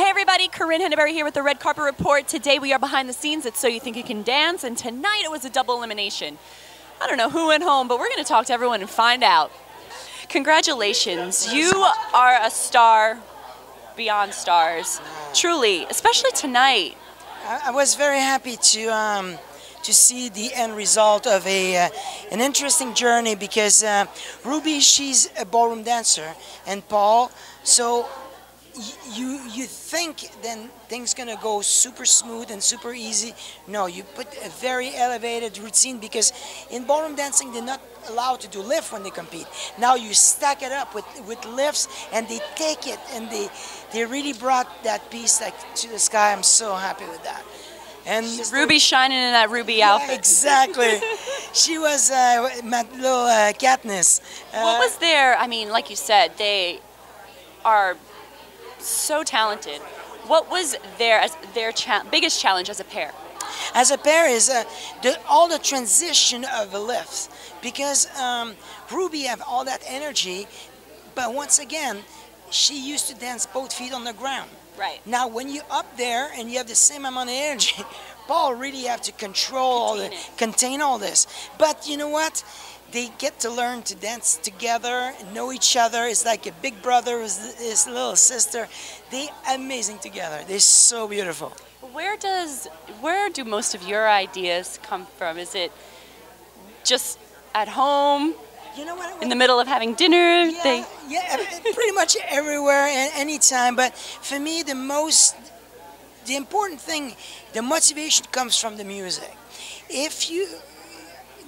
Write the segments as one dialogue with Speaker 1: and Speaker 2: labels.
Speaker 1: Hey everybody, Corinne Henneberry here with the Red Carpet Report. Today we are behind the scenes at So You Think You Can Dance, and tonight it was a double elimination. I don't know who went home, but we're going to talk to everyone and find out. Congratulations, you are a star beyond stars. Truly, especially tonight.
Speaker 2: I, was very happy to um, to see the end result of a uh, an interesting journey because uh, Ruby she's a ballroom dancer and Paul so you you think then things gonna go super smooth and super easy no you put a very elevated routine because in ballroom dancing they're not allowed to do lift when they compete now you stack it up with with lifts and they take it and they they really brought that piece like to the sky i'm so happy with that
Speaker 1: and Ruby shining in that ruby
Speaker 2: yeah,
Speaker 1: outfit.
Speaker 2: Exactly. she was uh, my little uh, Katniss.
Speaker 1: Uh, what was there? I mean, like you said, they are so talented. What was their their cha biggest challenge as a pair?
Speaker 2: As a pair is uh, the, all the transition of the lifts because um, Ruby have all that energy, but once again, she used to dance both feet on the ground.
Speaker 1: Right.
Speaker 2: Now, when you're up there and you have the same amount of energy, Paul really have to control contain all the, contain all this. But you know what? They get to learn to dance together, and know each other. It's like a big brother with his little sister. They amazing together. They're so beautiful.
Speaker 1: Where does where do most of your ideas come from? Is it just at home?
Speaker 2: You know what?
Speaker 1: In the middle of having dinner?
Speaker 2: Yeah, they... yeah pretty much everywhere and anytime. But for me, the most, the important thing, the motivation comes from the music. If you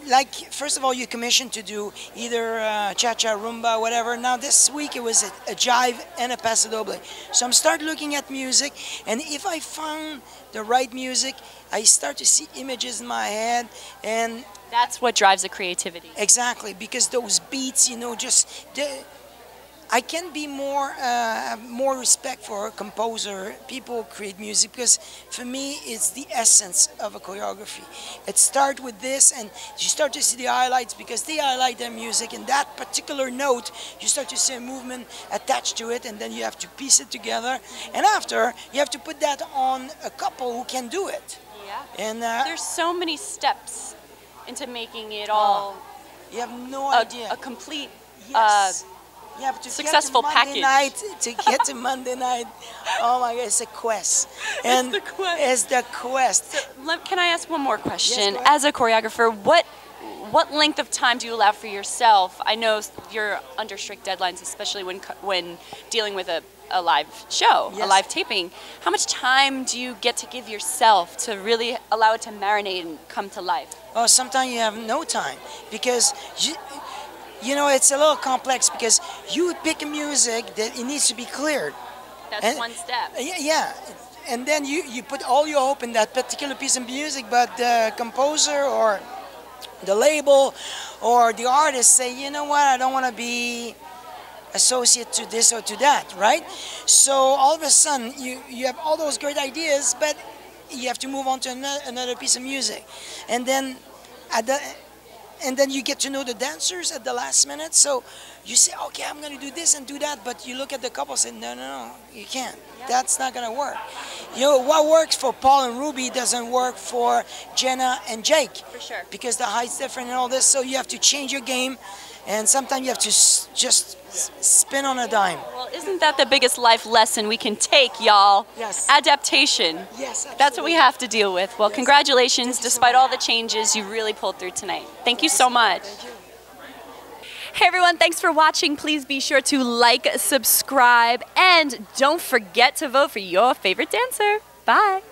Speaker 2: like first of all you commissioned to do either uh, cha-cha rumba whatever. Now this week it was a, a, jive and a paso doble. So i'm start looking at music and if i found the right music i start to see images in my head and
Speaker 1: that's what drives the creativity.
Speaker 2: Exactly because those beats you know just the, I can be more uh, more respect for a composer, people create music because for me it's the essence of a choreography. It starts with this and you start to see the highlights because they highlight their music and that particular note you start to see a movement attached to it and then you have to piece it together and after you have to put that on a couple who can do it.
Speaker 1: Yeah.
Speaker 2: And uh,
Speaker 1: there's so many steps into making it all.
Speaker 2: Oh, you have no
Speaker 1: a,
Speaker 2: idea.
Speaker 1: A complete.
Speaker 2: Yes. To
Speaker 1: successful
Speaker 2: get to Monday
Speaker 1: package.
Speaker 2: Night, to get to Monday night, oh my God, it's a quest.
Speaker 1: And it's the quest.
Speaker 2: It's the quest.
Speaker 1: So, can I ask one more question?
Speaker 2: Yes,
Speaker 1: As a choreographer, what what length of time do you allow for yourself? I know you're under strict deadlines, especially when when dealing with a, a live show,
Speaker 2: yes.
Speaker 1: a live taping. How much time do you get to give yourself to really allow it to marinate and come to life?
Speaker 2: Oh, sometimes you have no time because you, you know, it's a little complex because you pick a music that it needs to be cleared.
Speaker 1: That's and, one step.
Speaker 2: Yeah, yeah. And then you, you put all your hope in that particular piece of music, but the composer or the label or the artist say, you know what, I don't want to be associated to this or to that, right? So all of a sudden, you, you have all those great ideas, but you have to move on to another, another piece of music. And then at the and then you get to know the dancers at the last minute. So you say, okay, I'm going to do this and do that, but you look at the couple and say, no, no, no, you can't. That's not going to work. You know, what works for Paul and Ruby doesn't work for Jenna and Jake.
Speaker 1: For sure.
Speaker 2: Because the height's different and all this, so you have to change your game, and sometimes you have to just spin on a dime.
Speaker 1: Isn't that the biggest life lesson we can take, y'all?
Speaker 2: Yes.
Speaker 1: Adaptation.
Speaker 2: Yes, absolutely.
Speaker 1: That's what we have to deal with. Well,
Speaker 2: yes.
Speaker 1: congratulations. Despite
Speaker 2: so
Speaker 1: all the changes, you really pulled through tonight. Thank you so much.
Speaker 2: Thank you.
Speaker 1: Hey everyone, thanks for watching. Please be sure to like, subscribe, and don't forget to vote for your favorite dancer. Bye.